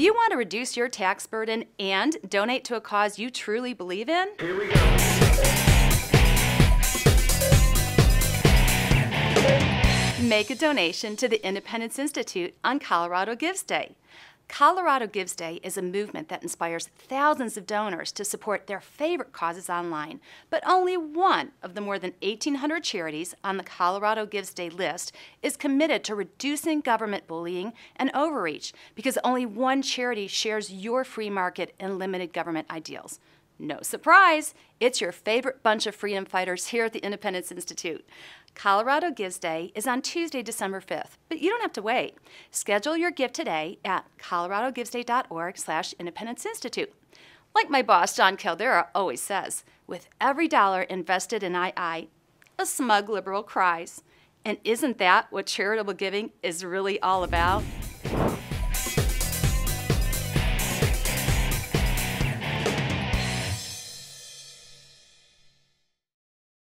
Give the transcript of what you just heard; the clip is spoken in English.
you want to reduce your tax burden and donate to a cause you truly believe in? Here we go. Make a donation to the Independence Institute on Colorado Gives Day. Colorado Gives Day is a movement that inspires thousands of donors to support their favorite causes online, but only one of the more than 1,800 charities on the Colorado Gives Day list is committed to reducing government bullying and overreach because only one charity shares your free market and limited government ideals. No surprise, it's your favorite bunch of freedom fighters here at the Independence Institute. Colorado Gives Day is on Tuesday, December 5th, but you don't have to wait. Schedule your gift today at coloradogivesday.org slash Independence Institute. Like my boss, Jon Caldara, always says, with every dollar invested in II, a smug liberal cries. And isn't that what charitable giving is really all about?